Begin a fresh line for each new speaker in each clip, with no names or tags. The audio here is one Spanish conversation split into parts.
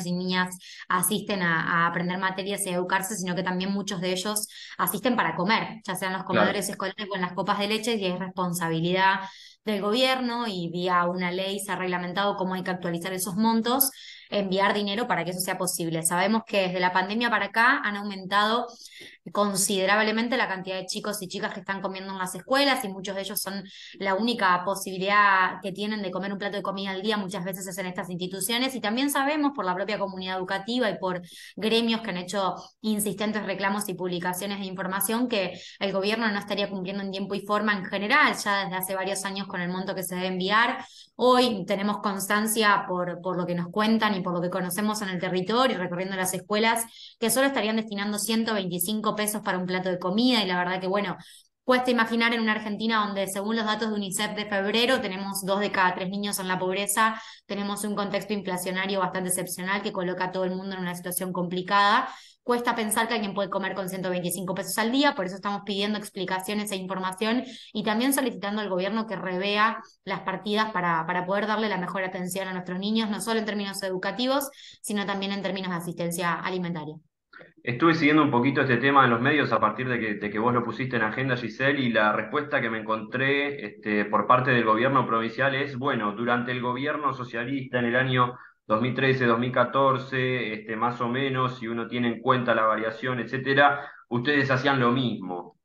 y niñas asisten a, aprender materias y a educarse, sino que también muchos de ellos asisten para comer, ya sean los comedores escolares o en las copas de leche, y es responsabilidad del gobierno y vía una ley se ha reglamentado cómo hay que actualizar esos montos, enviar dinero para que eso sea posible. Sabemos que desde la pandemia para acá han aumentado considerablemente la cantidad de chicos y chicas que están comiendo en las escuelas y muchos de ellos son la única posibilidad que tienen de comer un plato de comida al día muchas veces es en estas instituciones y también sabemos por la propia comunidad educativa y por gremios que han hecho insistentes reclamos y publicaciones de información que el gobierno no estaría cumpliendo en tiempo y forma en general ya desde hace varios años con el monto que se debe enviar. Hoy tenemos constancia por, por lo que nos cuentan y por lo que conocemos en el territorio recorriendo las escuelas que solo estarían destinando 125 pesos para un plato de comida y la verdad que, bueno, cuesta imaginar en una Argentina donde, según los datos de UNICEF de febrero, tenemos dos de cada tres niños en la pobreza, tenemos un contexto inflacionario bastante excepcional que coloca a todo el mundo en una situación complicada. Cuesta pensar que alguien puede comer con 125 pesos al día, por eso estamos pidiendo explicaciones e información y también solicitando al gobierno que revea las partidas para, para poder darle la mejor atención a nuestros niños, no solo en términos educativos, sino también en términos de asistencia alimentaria.
Estuve siguiendo un poquito este tema en los medios a partir de que, vos lo pusiste en agenda, Giselle, y la respuesta que me encontré este, por parte del gobierno provincial es, bueno, durante el gobierno socialista en el año 2013, 2014, este, más o menos, si uno tiene en cuenta la variación, etcétera, ustedes hacían lo mismo.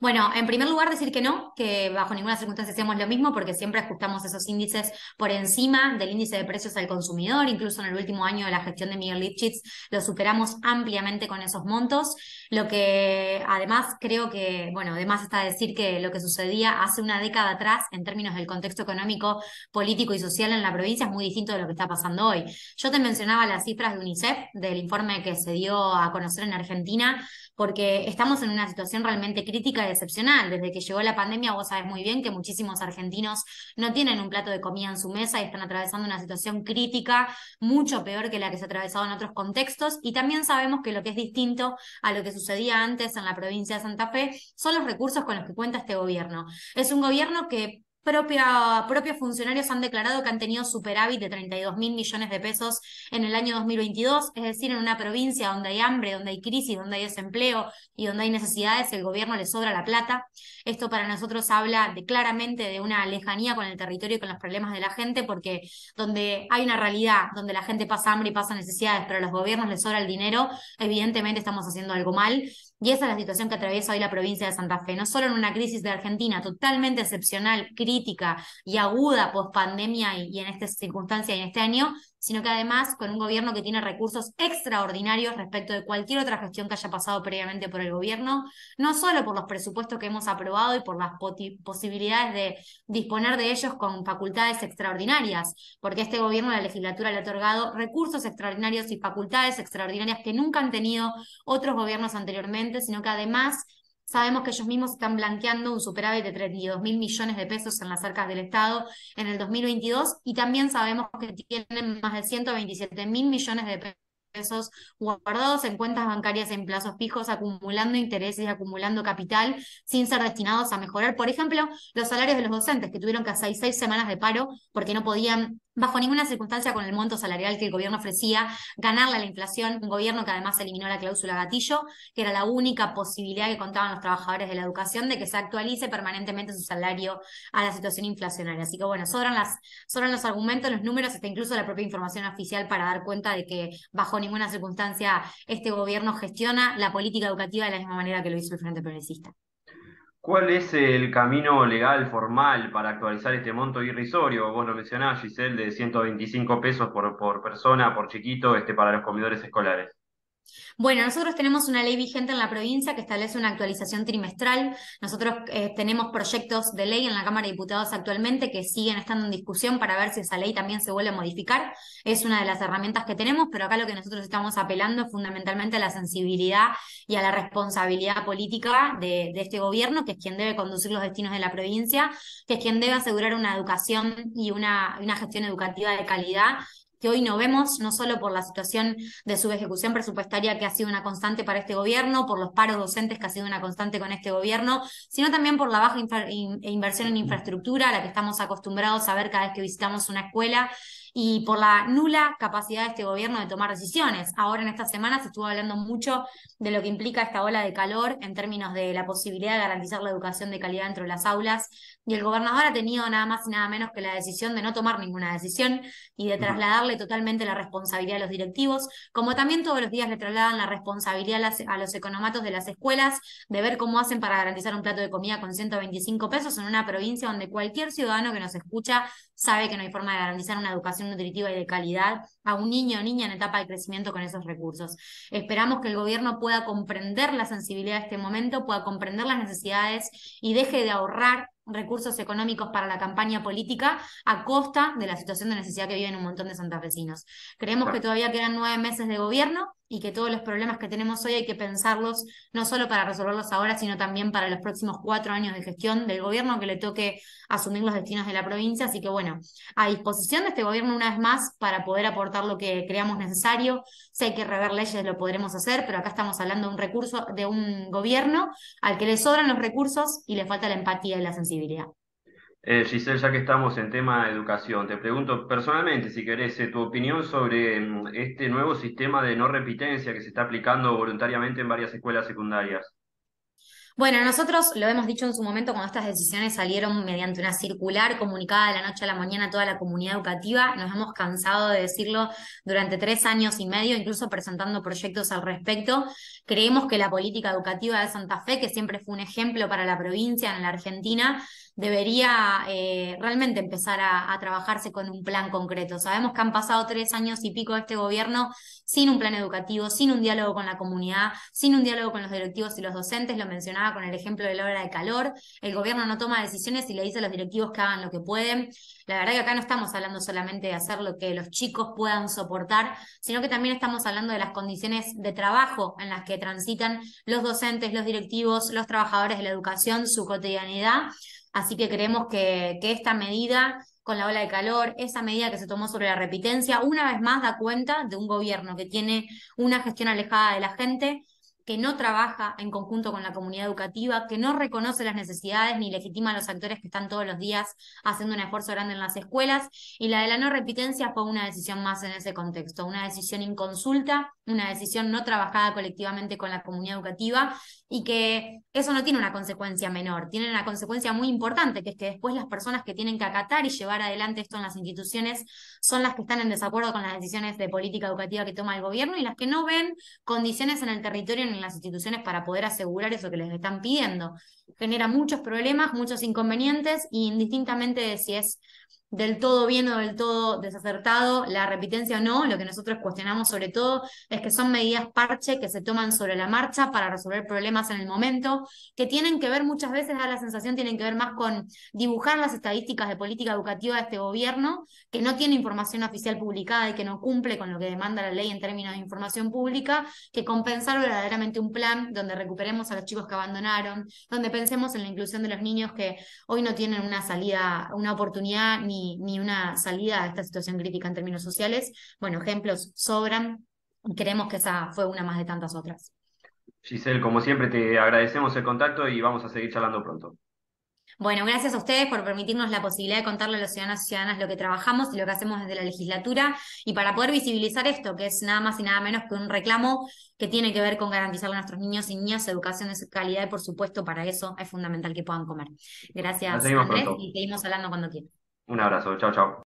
Bueno, en primer lugar decir que no, que bajo ninguna circunstancia hacemos lo mismo porque siempre ajustamos esos índices por encima del índice de precios al consumidor, incluso en el último año de la gestión de Miguel Lipschitz lo superamos ampliamente con esos montos, lo que además creo que, bueno, además está decir que lo que sucedía hace una década atrás en términos del contexto económico, político y social en la provincia es muy distinto de lo que está pasando hoy. Yo te mencionaba las cifras de UNICEF, del informe que se dio a conocer en Argentina, porque estamos en una situación realmente crítica y excepcional. Desde que llegó la pandemia, vos sabés muy bien que muchísimos argentinos no tienen un plato de comida en su mesa y están atravesando una situación crítica mucho peor que la que se ha atravesado en otros contextos. Y también sabemos que lo que es distinto a lo que sucedía antes en la provincia de Santa Fe son los recursos con los que cuenta este gobierno. Es un gobierno que propia, propios funcionarios han declarado que han tenido superávit de 32 mil millones de pesos en el año 2022, es decir, en una provincia donde hay hambre, donde hay crisis, donde hay desempleo y donde hay necesidades, el gobierno le sobra la plata. Esto para nosotros habla de, claramente de una lejanía con el territorio y con los problemas de la gente, porque donde hay una realidad, donde la gente pasa hambre y pasa necesidades, pero a los gobiernos les sobra el dinero, evidentemente estamos haciendo algo mal. Y esa es la situación que atraviesa hoy la provincia de Santa Fe, no solo en una crisis de Argentina totalmente excepcional, crítica y aguda post pandemia y, en esta circunstancia y en este año, sino que además con un gobierno que tiene recursos extraordinarios respecto de cualquier otra gestión que haya pasado previamente por el gobierno, no solo por los presupuestos que hemos aprobado y por las posibilidades de disponer de ellos con facultades extraordinarias, porque este gobierno, la legislatura le ha otorgado recursos extraordinarios y facultades extraordinarias que nunca han tenido otros gobiernos anteriormente, sino que además Sabemos que ellos mismos están blanqueando un superávit de 32 mil millones de pesos en las arcas del Estado en el 2022 y también sabemos que tienen más de 127 mil millones de pesos guardados en cuentas bancarias en plazos fijos, acumulando intereses y acumulando capital sin ser destinados a mejorar, por ejemplo, los salarios de los docentes que tuvieron que hacer seis semanas de paro porque no podían bajo ninguna circunstancia con el monto salarial que el gobierno ofrecía, ganarle a la inflación, un gobierno que además eliminó la cláusula gatillo, que era la única posibilidad que contaban los trabajadores de la educación de que se actualice permanentemente su salario a la situación inflacionaria. Así que bueno, sobran, las, sobran los argumentos, los números, hasta incluso la propia información oficial para dar cuenta de que bajo ninguna circunstancia este gobierno gestiona la política educativa de la misma manera que lo hizo el Frente Progresista.
¿Cuál es el camino legal formal para actualizar este monto irrisorio? Vos lo mencionás, Giselle, de 125 pesos por, por persona, por chiquito, este, para los comedores escolares.
Bueno, nosotros tenemos una ley vigente en la provincia que establece una actualización trimestral. Nosotros eh, tenemos proyectos de ley en la Cámara de Diputados actualmente que siguen estando en discusión para ver si esa ley también se vuelve a modificar. Es una de las herramientas que tenemos, pero acá lo que nosotros estamos apelando es fundamentalmente a la sensibilidad y a la responsabilidad política de, este gobierno, que es quien debe conducir los destinos de la provincia, que es quien debe asegurar una educación y una, una gestión educativa de calidad que hoy no vemos, no solo por la situación de ejecución presupuestaria que ha sido una constante para este gobierno, por los paros docentes que ha sido una constante con este gobierno, sino también por la baja inversión en infraestructura a la que estamos acostumbrados a ver cada vez que visitamos una escuela y por la nula capacidad de este gobierno de tomar decisiones. Ahora en estas semanas se estuvo hablando mucho de lo que implica esta ola de calor en términos de la posibilidad de garantizar la educación de calidad dentro de las aulas. Y el gobernador ha tenido nada más y nada menos que la decisión de no tomar ninguna decisión y de trasladarle totalmente la responsabilidad a los directivos, como también todos los días le trasladan la responsabilidad a, los economatos de las escuelas de ver cómo hacen para garantizar un plato de comida con 125 pesos en una provincia donde cualquier ciudadano que nos escucha sabe que no hay forma de garantizar una educación nutritiva y de calidad a un niño o niña en etapa de crecimiento con esos recursos. Esperamos que el gobierno pueda comprender la sensibilidad de este momento, pueda comprender las necesidades y deje de ahorrar recursos económicos para la campaña política a costa de la situación de necesidad que viven un montón de santafesinos. Creemos que todavía quedan nueve meses de gobierno y que todos los problemas que tenemos hoy hay que pensarlos no solo para resolverlos ahora, sino también para los próximos cuatro años de gestión del gobierno que le toque asumir los destinos de la provincia. Así que bueno, a disposición de este gobierno una vez más para poder aportar lo que creamos necesario. Si hay que rever leyes, lo podremos hacer, pero acá estamos hablando de un recurso, de un gobierno al que le sobran los recursos y le falta la empatía y la sensibilidad.
Eh, Giselle, ya que estamos en tema de educación, te pregunto personalmente, si querés, eh, tu opinión sobre mm, este nuevo sistema de no repitencia que se está aplicando voluntariamente en varias escuelas secundarias.
Bueno, nosotros lo hemos dicho en su momento cuando estas decisiones salieron mediante una circular comunicada de la noche a la mañana a toda la comunidad educativa. Nos hemos cansado de decirlo durante tres años y medio, incluso presentando proyectos al respecto. Creemos que la política educativa de Santa Fe, que siempre fue un ejemplo para la provincia en la Argentina, debería eh, realmente empezar a, trabajarse con un plan concreto. Sabemos que han pasado tres años y pico de este gobierno sin un plan educativo, sin un diálogo con la comunidad, sin un diálogo con los directivos y los docentes. Lo mencionaba con el ejemplo de la hora de calor. El gobierno no toma decisiones y le dice a los directivos que hagan lo que pueden. La verdad que acá no estamos hablando solamente de hacer lo que los chicos puedan soportar, sino que también estamos hablando de las condiciones de trabajo en las que transitan los docentes, los directivos, los trabajadores de la educación, su cotidianidad Así que creemos que, que esta medida con la ola de calor, esa medida que se tomó sobre la repitencia, una vez más da cuenta de un gobierno que tiene una gestión alejada de la gente, que no trabaja en conjunto con la comunidad educativa, que no reconoce las necesidades ni legitima a los actores que están todos los días haciendo un esfuerzo grande en las escuelas. Y la de la no repitencia fue una decisión más en ese contexto, una decisión inconsulta, una decisión no trabajada colectivamente con la comunidad educativa y que eso no tiene una consecuencia menor, tiene una consecuencia muy importante, que es que después las personas que tienen que acatar y llevar adelante esto en las instituciones son las que están en desacuerdo con las decisiones de política educativa que toma el gobierno y las que no ven condiciones en el territorio en las instituciones para poder asegurar eso que les están pidiendo. Genera muchos problemas, muchos inconvenientes, y indistintamente de si es del todo bien o del todo desacertado, la repitencia o no, lo que nosotros cuestionamos sobre todo es que son medidas parche que se toman sobre la marcha para resolver problemas en el momento, que tienen que ver muchas veces, da la sensación, tienen que ver más con dibujar las estadísticas de política educativa de este gobierno, que no tiene información oficial publicada y que no cumple con lo que demanda la ley en términos de información pública, que compensar verdaderamente un plan donde recuperemos a los chicos que abandonaron, donde pensemos en la inclusión de los niños que hoy no tienen una salida, una oportunidad ni ni, una salida a esta situación crítica en términos sociales. Bueno, ejemplos sobran y creemos que esa fue una más de tantas otras.
Giselle, como siempre, te agradecemos el contacto y vamos a seguir charlando pronto.
Bueno, gracias a ustedes por permitirnos la posibilidad de contarle a los ciudadanos y ciudadanas lo que trabajamos y lo que hacemos desde la legislatura y para poder visibilizar esto, que es nada más y nada menos que un reclamo que tiene que ver con garantizar a nuestros niños y niñas educación de calidad y por supuesto para eso es fundamental que puedan comer. Gracias Andrés y seguimos hablando cuando quieran.
Un abrazo, chao, chao.